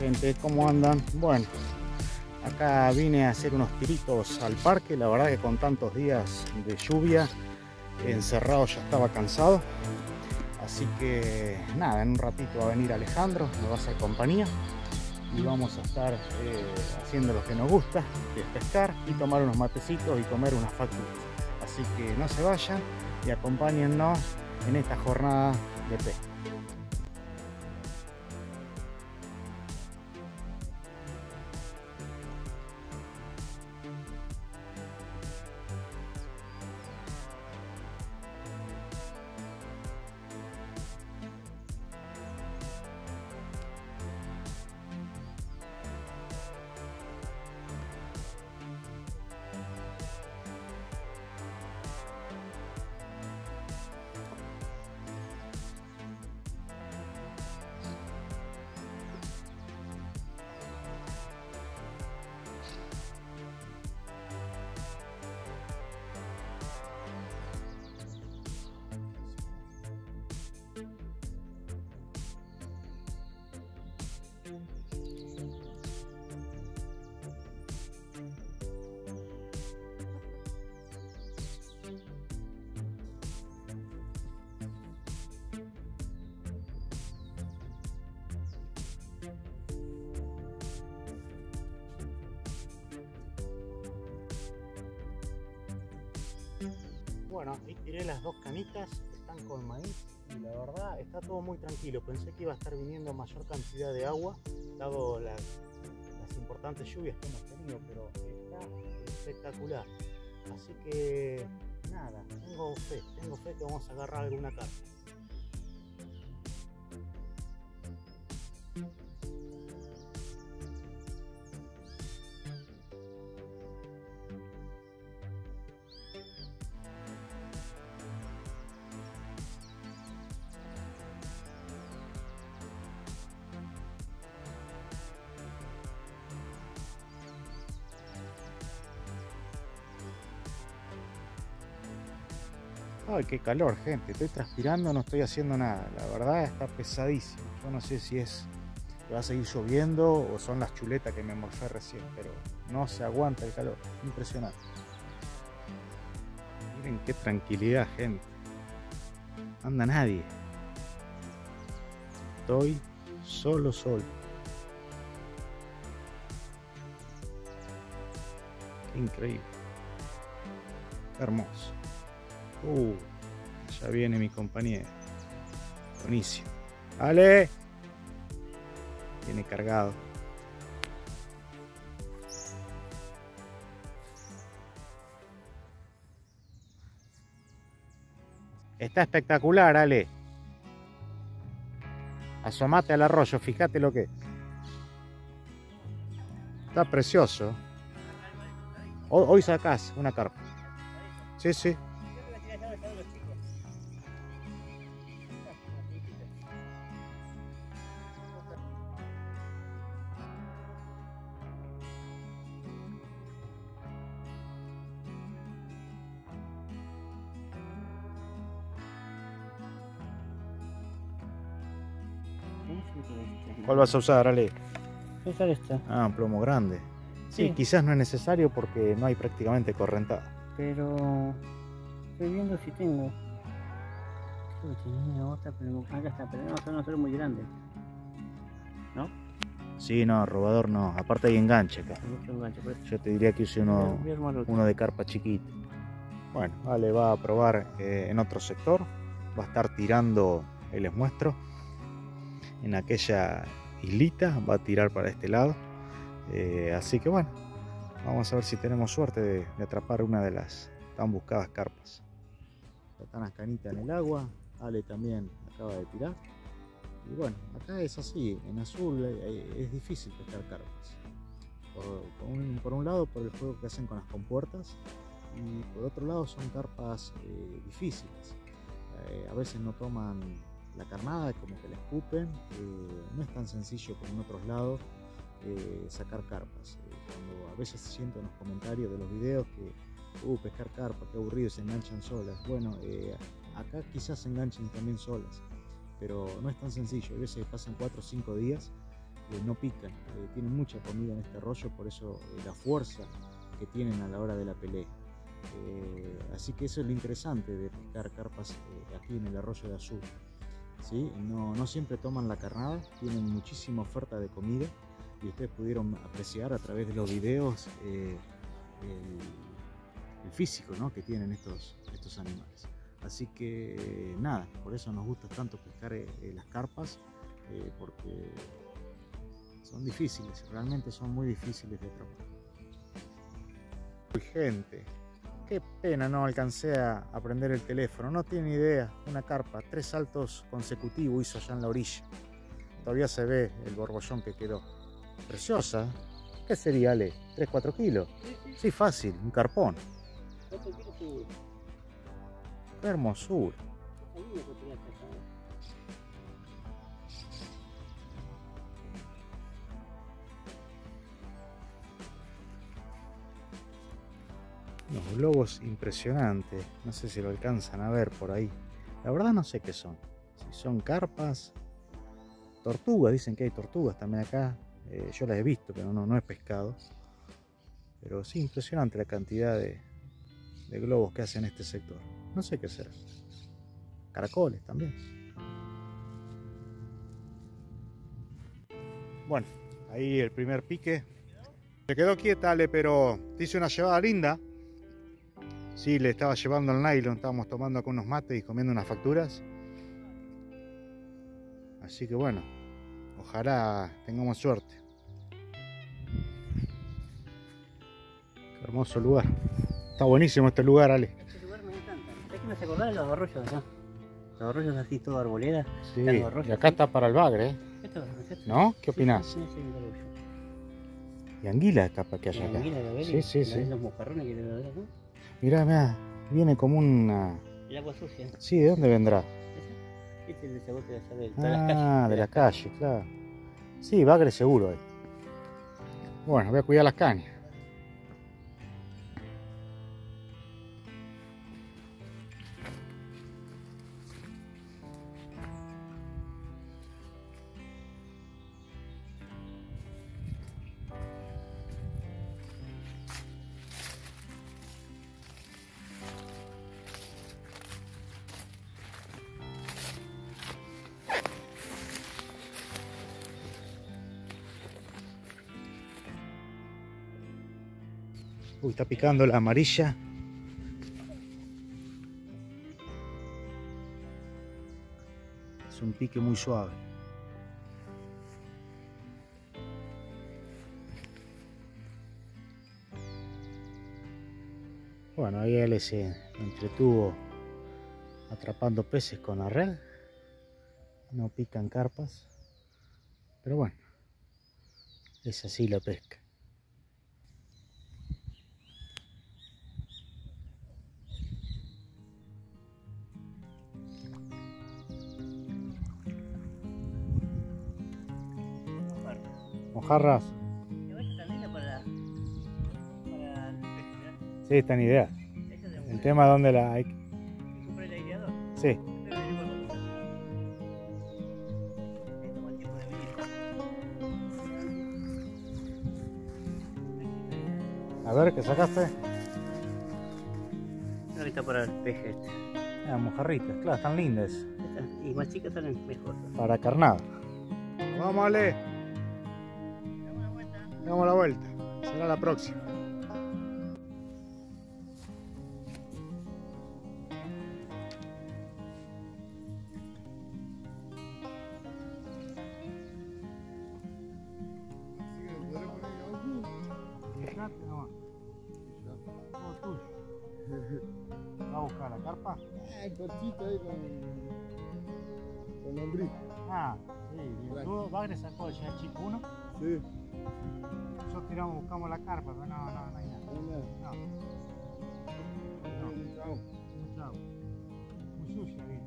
gente, ¿cómo andan? Bueno, acá vine a hacer unos tiritos al parque, la verdad que con tantos días de lluvia, encerrado ya estaba cansado. Así que nada, en un ratito va a venir Alejandro, me va a hacer compañía y vamos a estar eh, haciendo lo que nos gusta, que es pescar y tomar unos matecitos y comer unas facturas. Así que no se vayan y acompáñennos en esta jornada de pesca. Bueno, ahí tiré las dos canitas, están con maíz y la verdad está todo muy tranquilo. Pensé que iba a estar viniendo mayor cantidad de agua, dado las, importantes lluvias que hemos tenido, pero está espectacular. Así que nada, tengo fe, tengo fe que vamos a agarrar alguna carta. Ay, qué calor, gente. Estoy transpirando, no estoy haciendo nada. La verdad está pesadísimo. Yo no sé si es que va a seguir lloviendo o son las chuletas que me morfé recién, pero no se aguanta el calor. Impresionante. Miren qué tranquilidad, gente. No anda nadie. Estoy solo, solo. Qué increíble. Hermoso. Uh, ya viene mi compañero. Buenísimo. ¡Vale! Viene cargado. Está espectacular, Ale. Asomate al arroyo, fíjate lo que Está precioso. Hoy, hoy sacás una carpa. Sí, sí. ¿Cuál vas a usar, Ale? Usar esta. Ah, un plomo grande. Sí, Sí. quizás no es necesario porque no hay prácticamente correntada. Pero estoy viendo si tengo. Creo que tenía otra, pero no- acá está, pero no, son son muy grandes. ¿No? Sí, no, robador no. Aparte hay enganche acá. Mucho enganche. Por eso. Yo te diría que use uno, uno de carpa chiquita. Bueno, vale, va a probar eh, en otro sector. Va a estar tirando, ahí les muestro, en aquella islita. Va a tirar para este lado. Eh, así que bueno, vamos a ver si tenemos suerte de, atrapar una de las tan buscadas carpas. Están las canitas en el agua. Ale también acaba de tirar. Y bueno, acá es así, en azul eh, es difícil pescar carpas. Por, un, lado, por el juego que hacen con las compuertas, y por otro lado, son carpas eh, difíciles. Eh, a veces no toman la carnada, como que la escupen. eh, no es tan sencillo como en otros lados eh, sacar carpas. Eh, a veces siento en los comentarios de los videos que, uh, pescar carpa, qué aburrido, se enganchan solas. Bueno, acá quizás se enganchen también solas pero no es tan sencillo. A veces pasan 4 o 5 días, no pican, tienen mucha comida en este arroyo, por eso la fuerza que tienen a la hora de la pelea. Así que eso es lo interesante de pescar carpas eh, aquí en el arroyo de Azul. ¿Sí? No, no siempre toman la carnada, tienen muchísima oferta de comida y ustedes pudieron apreciar a través de los videos eh, el, físico ¿no? que tienen estos, estos animales. Así que nada, por eso nos gusta tanto pescar eh, eh, las carpas, porque son difíciles, realmente son muy difíciles de. Uy, gente, qué pena no alcancé a aprender el teléfono, no tiene idea, una carpa, tres saltos consecutivos hizo allá en la orilla. Todavía se ve el borbollón que quedó. Preciosa. ¿Qué sería, Ale? ¿3, 4 kilos? Sí, fácil, un carpón. Qué hermosura. Unos globos impresionantes. No sé si lo alcanzan a ver por ahí. La verdad no sé qué son. Si son carpas, tortugas. Dicen que hay tortugas también acá. Eh, yo las he visto, pero no, he pescado. Pero sí, impresionante la cantidad de, globos que hacen en este sector. No sé qué será. Caracoles también. Bueno, ahí el primer pique. Se quedó quieta, Ale, pero te hice una llevada linda. Sí, le estaba llevando el nylon, estábamos tomando acá unos mates y comiendo unas facturas. Así que bueno, ojalá tengamos suerte. Qué hermoso lugar. Está buenísimo este lugar, Ale. Este lugar me encanta. Es que me hace acordar de los arroyos acá. Los arroyos así, todo arboleda. Sí, y acá sí. está para el bagre, ¿eh? Esto, esto- ¿No? ¿Qué Sí, opinás? sí, sí. Y anguila capaz que haya La acá. anguila, la vela, Sí, sí, sí. Los mojarrones que da, ¿no? Mirá, mirá, viene como una... El agua sucia. Sí, ¿de dónde vendrá? Este es el desaguaje de allá de, de las calles. Ah, de la calle, claro. Sí, bagre seguro ahí. Bueno, voy a cuidar las cañas. Uy, está picando la amarilla. Es un pique muy suave. Bueno, ahí él se entretuvo atrapando peces con la red. No pican carpas. Pero bueno, es así la pesca. Mojarras. Está para, para. Sí, están ideas. Esa de El tema es dónde la hay. que- ¿Y comprar el aireador? Sí, a ver, ¿qué sacaste? Creo que está para el peje este. Ah, mojarritas, claro, están lindas. Y más chicas salen mejor. Para carnada. Vamos, Ale. Damos la vuelta. Será la próxima. ¿Va a buscar la carpa? Ay, cortito ahí con. con lombriz. Ah, sí. ¿Tú, Bagre, sacó el chico uno? Sí, Nosotros tiramos, buscamos la carpa, pero no, no, no hay nada. no nada. No, chao. agua. Muy sucia, bien.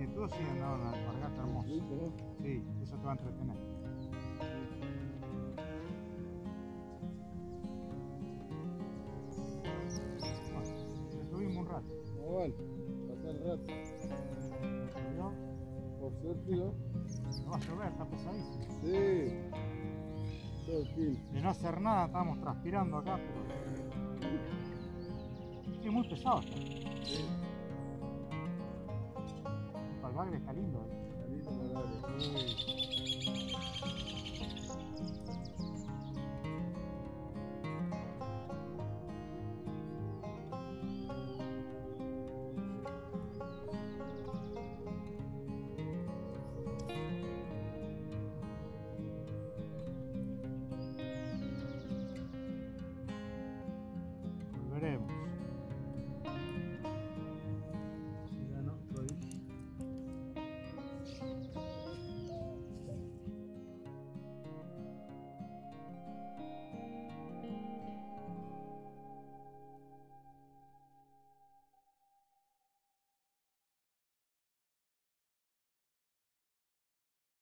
Y tú sí andaba una alpargata hermosa. Sí, eso te va a entretener. Bueno, estuvimos un rato. No, bueno, pasar el rato. ¿No? Por suerte, ¿no? No va a llover, está pesadísimo. Sí. De no hacer nada, estábamos transpirando acá, pero. Sí, muy pesado está. Sí. El bagre está lindo. ¿eh? Con la madre. Sí. him.